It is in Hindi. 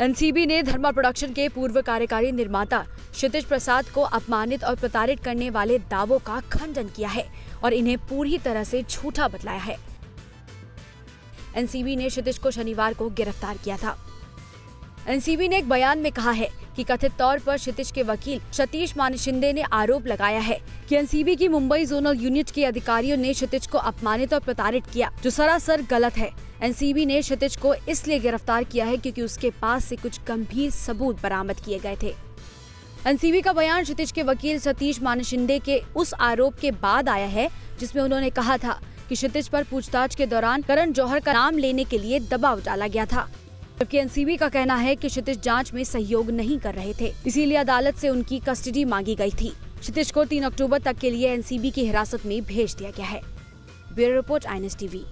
एनसीबी ने धर्मा प्रोडक्शन के पूर्व कार्यकारी निर्माता क्षितिज प्रसाद को अपमानित और प्रताड़ित करने वाले दावों का खंडन किया है और इन्हें पूरी तरह से झूठा बतलाया है। एनसीबी ने क्षितिज को शनिवार को गिरफ़्तार किया था। एनसीबी ने एक बयान में कहा है कि कथित तौर पर क्षितिज के वकील सतीश मानशिंदे ने आरोप लगाया है कि एनसीबी की मुंबई जोनल यूनिट के अधिकारियों ने क्षितिज को अपमानित और प्रताड़ित किया, जो सरासर गलत है। एनसीबी ने क्षितिज को इसलिए गिरफ़्तार किया है क्योंकि उसके पास से कुछ गंभीर सबूत बरामद किए गए थे। एनसीबी का बयान क्षितिज के वकील सतीश मानशिंदे के उस आरोप के बाद आया है, जिसमें उन्होंने कहा था कि क्षितिज पर पूछताछ के दौरान करण जौहर का नाम लेने के लिए दबाव डाला गया था। जबकि एनसीबी का कहना है कि क्षितिज जाँच में सहयोग नहीं कर रहे थे, इसीलिए अदालत से उनकी कस्टडी मांगी गई थी। क्षितिज को तीन अक्टूबर तक के लिए एनसीबी की हिरासत में भेज दिया गया है। Bureau report, INS TV.